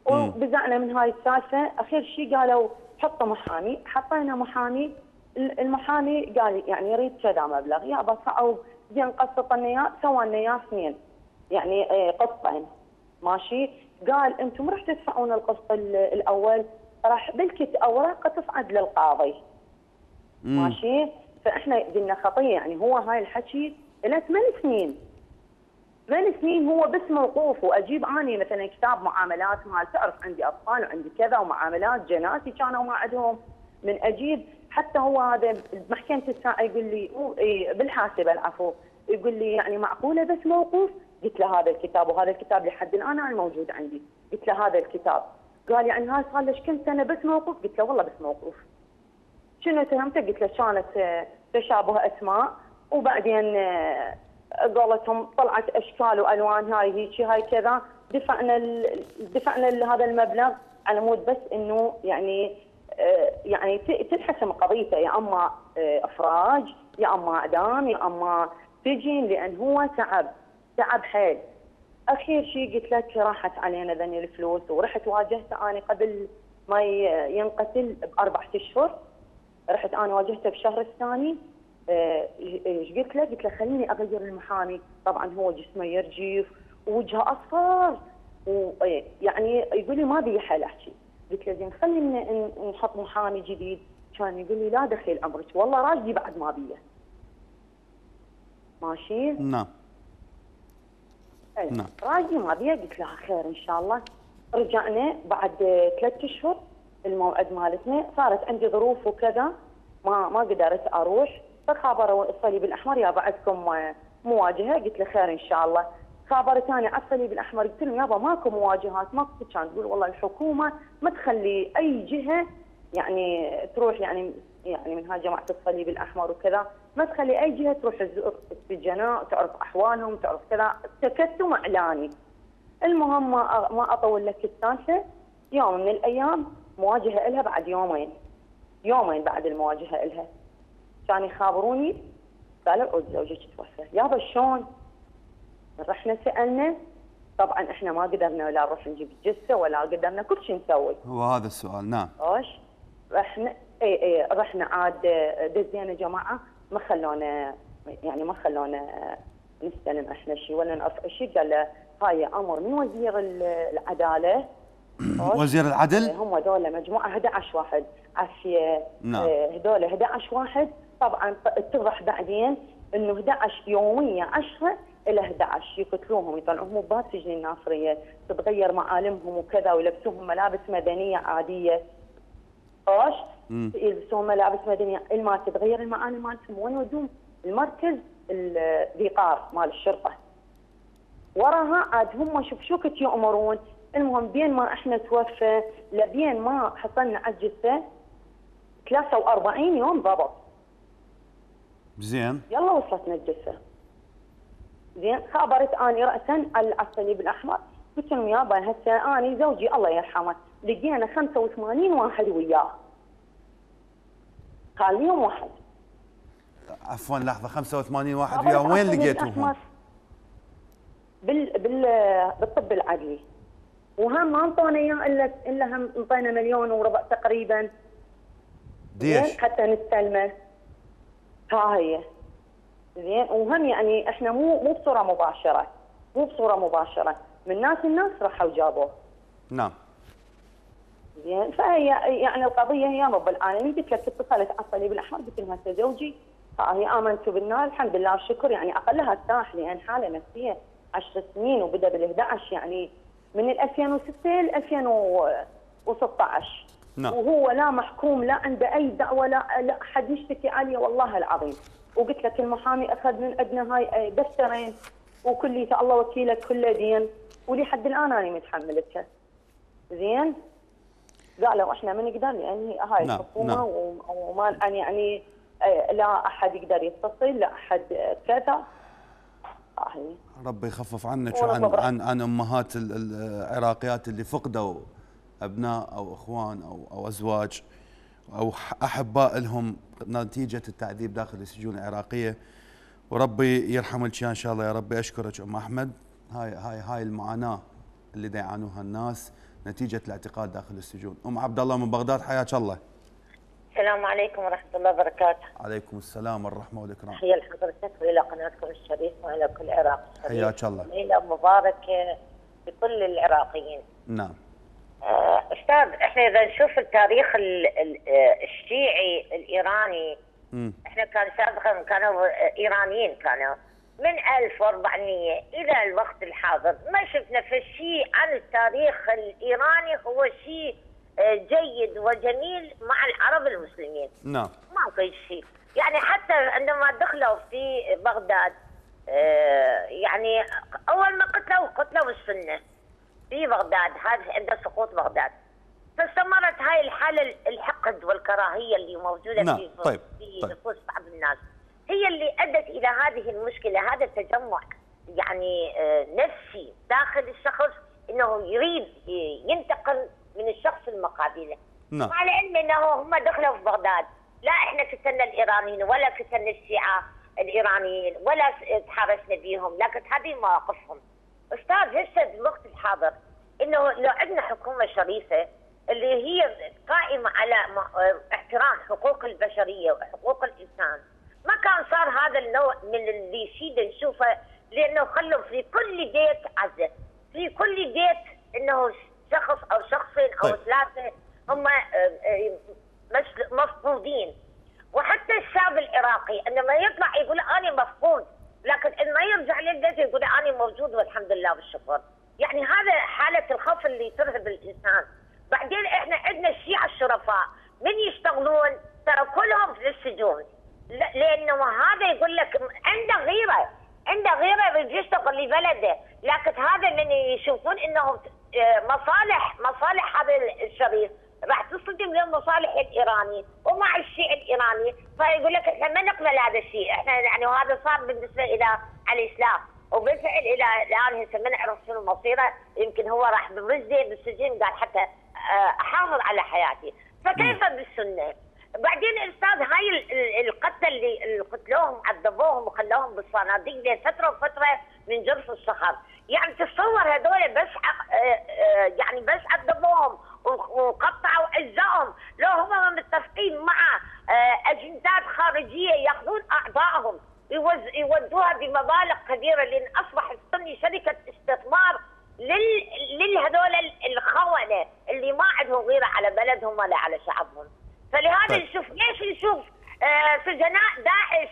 وبزعنا من هاي السالفة. اخر شيء قالوا حطوا محامي. حطينا محامي. المحامي قال يعني يريد كذا مبلغ يابا أو زين قسط لنا سوى لنا اياه اثنين. يعني آه، قسطين ماشي؟ قال أنتم راح تدفعون القسط ال- الأول. راح بالكت أوراق تصعد للقاضي. ماشي؟ فإحنا قلنا خطية. يعني هو هاي الحكي له ثمان سنين. ثمان سنين هو بس موقوف. وأجيب أني مثلا كتاب معاملات مال تعرف عندي أطفال وعندي كذا ومعاملات جناتي كانوا ما عندهم. من أجيب حتى هو هذا محكمه الساعة يقول لي إيه، بالحاسبة العفو يقول لي يعني معقولة بس موقوف؟ قلت له هذا الكتاب وهذا الكتاب لحد الآن أنا موجود عندي قلت له هذا الكتاب قال يعني هاي صار لك كم سنة بس موقوف؟ قلت له والله بس موقوف شنو تهمته؟ قلت له كانت آه، تشابه أسماء وبعدين آه، قولتهم طلعت أشكال وألوان هاي هيك هاي كذا دفعنا دفعنا هذا المبلغ على مود بس إنه يعني يعني ت- تنحسم قضيته. يا أما آه، إفراج يا أما اعدام يا أما سجن لأن هو تعب تعب حيل. أخير شيء قلت لك راحت علينا ذني الفلوس. ورحت واجهته أنا قبل ما ينقتل باربع أشهر. رحت أنا واجهته بالشهر الثاني. آه، إيش قلت له؟ قلت له خليني أغير المحامي، طبعا هو جسمه يرجف ووجهه أصفر ويعني يقول لي ما بي حل أحكي، قلت له زين خلينا نحط محامي جديد، كان يقول لي لا دخيل أمرك والله راجلي بعد ما بيه. ماشي؟ نعم أي. نعم. راجي ما بيه قلت لها خير إن شاء الله رجعنا بعد ثلاث أشهر الموعد مالتنا صارت عندي ظروف وكذا ما ما قدرت أروح فخابروا الصليب الأحمر يا بعدكم آه، مواجهة قلت له خير إن شاء الله خابرتاني على الصليب الأحمر قلت لهم يابا ماكو مواجهات ماكو كان تقول والله الحكومة ما تخلي أي جهة يعني تروح يعني يعني من هاي جماعة الصليب الأحمر وكذا ما تخلي أي جهة تروح السجناء وتعرف أحوالهم تعرف كذا تكتم إعلاني. المهم ما ما أطول لك السالفة يوم من الأيام مواجهة لها بعد يومين. يومين بعد المواجهة لها كانوا يخابروني قالوا زوجك توفى. يابا شلون؟ رحنا سألنا طبعا إحنا ما قدرنا لا نروح نجيب الجثة ولا قدرنا كل شيء نسوي. هو هذا السؤال نعم. إيش؟ رحنا إي إي رحنا عاد دزينا جماعة ما خلونا يعني ما خلونا نستلم إحنا شيء ولا نرفع شيء. قال هاي أمر من وزير ال- العدالة؟ وزير العدل؟ هم هذول مجموعة 11 واحد عافية. نعم. آه، هذول 11 واحد. طبعا اتضح بعدين إنه 11 يومية 10 إلى 11 يقتلوهم يطلعوهم. بباب سجن الناصرية. تتغير معالمهم وكذا ويلبسوهم ملابس مدنية عادية. إيش؟ يلبسون ملابس مدنية. الما تتغير المعالم مالتهم. وين يودون؟ المركز الذيقار مال الشرطة. وراها عاد هم شوف شو كنت يؤمرون. المهم بين ما إحنا توفى لبين ما حصلنا على الجثة 43 يوم ضبط. زين. يلا وصلتنا الجثة. زين خابرت أني راسا على الصليب الاحمر قلت لهم يابا هسه أني زوجي الله يرحمه. لقينا 85 واحد وياه. قال لي يوم واحد. عفوا لحظة. 85 واحد وياه. وين لقيتوهم؟ بال بال بالطب العدلي وهم ما أنطونا إياه إلا إلا هم أنطينا مليون وربع تقريبا. ديش؟ زين حتى نستلمه. ها هي زين؟ وهم يعني إحنا مو مو بصورة مباشرة. مو بصورة مباشرة. من ناس الناس راحوا جابوه نعم. زين؟ فهي يعني القضية هي رب العالمين قلت لك اتصلت على الصليب الاحمر قلت هسه زوجي هي آمنت بالنار. الحمد لله والشكر. يعني أقلها ارتاح لأن حالة نفسية. 10 سنين وبدأ بال 11 يعني من ال 2006 ل 2016 نعم. وهو لا محكوم لا عنده أي دعوة لا لا أحد يشتكي عليه والله العظيم. وقلت لك المحامي أخذ من عندنا هاي دفترين وكليته الله وكيلك كله دين. ولحد الآن أنا متحملتها زين؟ قالوا إحنا ما نقدر لأن هي هاي نعم، الحكومة نعم. و- وما يعني يعني آه، لا أحد يقدر يتصل لا أحد آه، كذا. هاي ربي يخفف عنك وعن. عن عن أمهات ال- العراقيات اللي فقدوا أبناء أو إخوان أو أو أزواج. أو أحباء لهم نتيجة التعذيب داخل السجون العراقية. وربي يرحم الشيء إن شاء الله يا ربي. أشكرك أم أحمد. هاي هاي هاي المعاناة اللي دا يعانوها الناس نتيجة الاعتقال داخل السجون. أم عبد الله من بغداد حياك الله. السلام عليكم ورحمة الله وبركاته. عليكم السلام والرحمة والإكرام. تحية لحضرتك وإلى قناتكم الشريفة وإلى كل عراق. الشريف. حياك الله. ليلة مباركة لكل العراقيين. نعم. آه، أستاذ إحنا إذا نشوف التاريخ ال- ال- آه، الشيعي الإيراني مم. إحنا كان سابقا كانوا آه، إيرانيين كانوا. من 1400 إلى الوقت الحاضر ما شفنا في شيء عن التاريخ الإيراني هو شيء جيد وجميل مع العرب المسلمين. نعم. ما في شيء. يعني حتى عندما دخلوا في بغداد يعني أول ما قتلوا قتلوا السنة في بغداد هذا عند سقوط بغداد. فاستمرت هاي الحالة الحقد والكراهية اللي موجودة نعم، في طيب، في طيب. نفوس بعض الناس. هي اللي أدت إلى هذه المشكلة هذا التجمع يعني آه، نفسي داخل الشخص إنه يريد ينتقل من الشخص المقابله نعم. مع العلم إنه هم دخلوا في بغداد. لا إحنا فتنا الإيرانيين ولا فتنا الشيعة الإيرانيين ولا تحارشنا بيهم لكن هذه مواقفهم. أستاذ هسه في الوقت الحاضر. إنه لو عندنا حكومة شريفة اللي هي قائمة على آه احترام حقوق البشرية وحقوق الإنسان ما كان صار هذا النوع من اللي يشيد نشوفه لأنه خلوا في كل بيت عزة في كل بيت إنه شخص أو شخصين أو طيب. ثلاثة هم آه، مش- مفقودين وحتى الشعب العراقي عندما يطلع يقول أنا مفقود لكن لما يرجع للبيت يقول أنا موجود والحمد لله والشكر يعني هذا حالة الخوف اللي ترهب الإنسان. بعدين إحنا عندنا الشيعة الشرفاء من يشتغلون؟ ترى كلهم في السجون. لأنه هذا يقول لك عنده غيره عنده غيره يشتغل لبلده لكن هذا من يشوفون انه آه، مصالح مصالح هذا الشريف راح تصطدم للمصالح الإيراني ومع الشيء الإيراني. فيقول لك إحنا ما نقبل هذا الشيء. إحنا يعني وهذا صار بالنسبة إلى الإسلام. وبالفعل إلى الآن هسه ما نعرف شنو مصيره يمكن هو راح بمزه بالسجن قال حتى آه، أحافظ على حياتي. فكيف بالسنة؟ بعدين أستاذ هاي ال- ال- القتل اللي قتلوهم عذبوهم وخلوهم بالصناديق لين فترة وفترة من جرف الصخر، يعني تتصور هذول بس آه، آه، يعني بس عذبوهم وقطعوا أجزائهم، لو هم متفقين مع أجندات خارجية ياخذون أعضائهم. يودوها بمبالغ كبيرة لأن اصبح السني شركة استثمار لل للهذول ال- الخونة اللي ما عندهم غيرة على بلدهم ولا على شعبهم. فلهذا طيب. نشوف ليش نشوف آه، سجناء داعش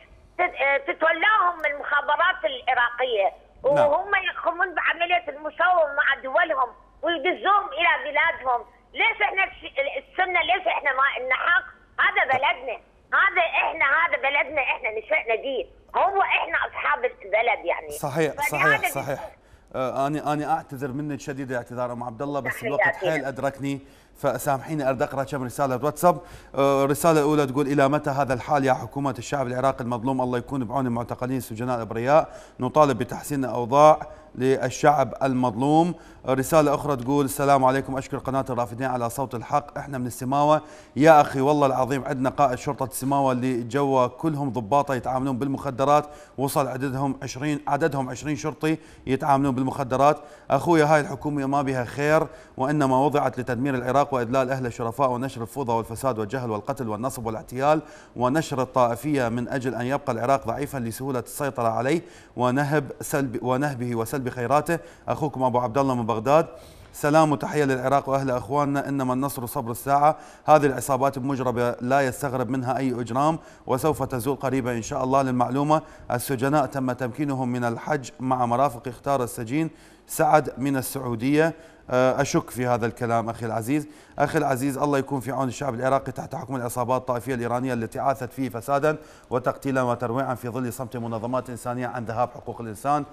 آه، تتولاهم من المخابرات العراقية. وهم يقومون بعملية المساومه مع دولهم ويدزوهم إلى بلادهم. ليش إحنا السنة ليش إحنا ما لنا حق هذا بلدنا. هذا إحنا هذا بلدنا إحنا نشأنا به هو إحنا أصحاب البلد يعني. صحيح صحيح صحيح. آه، اني اني أعتذر منك شديد الاعتذار أم عبد الله بس الوقت حيل. أدركني فسامحيني أرد أقرأ كم رسالة واتساب. آه، الرساله الاولى تقول إلى متى هذا الحال يا حكومة الشعب العراقي المظلوم؟ الله يكون بعون المعتقلين السجناء الابرياء نطالب بتحسين الأوضاع. للشعب المظلوم. رسالة أخرى تقول السلام عليكم. أشكر قناة الرافدين على صوت الحق. إحنا من السماوة. يا أخي والله العظيم عندنا قائد شرطة السماوة اللي جوا كلهم ضباطة يتعاملون بالمخدرات. وصل عددهم 20 عددهم 20 شرطي يتعاملون بالمخدرات. أخويا هاي الحكومة ما بها خير وإنما وضعت لتدمير العراق وإذلال أهل الشرفاء ونشر الفوضى والفساد والجهل والقتل والنصب والاحتيال ونشر الطائفية من أجل أن يبقى العراق ضعيفا لسهولة السيطرة عليه ونهب سلب ونهبه وسلب خيراته أخوكم أبو عبد الله من بغداد. سلام وتحية للعراق وأهل أخواننا. إنما النصر صبر الساعة. هذه العصابات المجربة لا يستغرب منها أي إجرام وسوف تزول قريبا إن شاء الله للمعلومة. السجناء تم تمكينهم من الحج مع مرافق اختار السجين سعد من السعودية. آه، أشك في هذا الكلام أخي العزيز. أخي العزيز الله يكون في عون الشعب العراقي تحت حكم العصابات الطائفية الإيرانية التي عاثت فيه فسادا وتقتيلا وترويعا في ظل صمت منظمات إنسانية عن ذهاب حقوق الإنسان.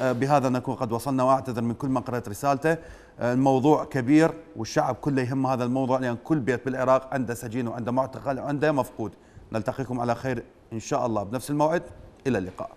بهذا نكون قد وصلنا. واعتذر من كل من قرأت رسالته. آه، الموضوع كبير والشعب كله يهم هذا الموضوع لأن كل بيت بالعراق عنده سجين وعنده معتقل وعنده مفقود. نلتقيكم على خير إن شاء الله. بنفس الموعد إلى اللقاء.